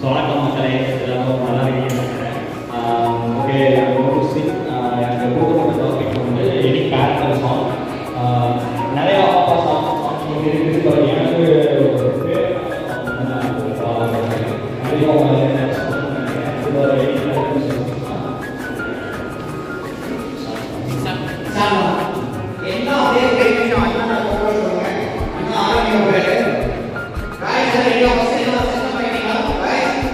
Soalnya kalau misalnya sudah mau malam ini, oke yang mau sih uh, yang gak mau kita tahu kita mau ini kan terus mau. Nanti kalau apa sih mau jadi tutorialnya? Oke, nanti kalau mau jadi tutorialnya.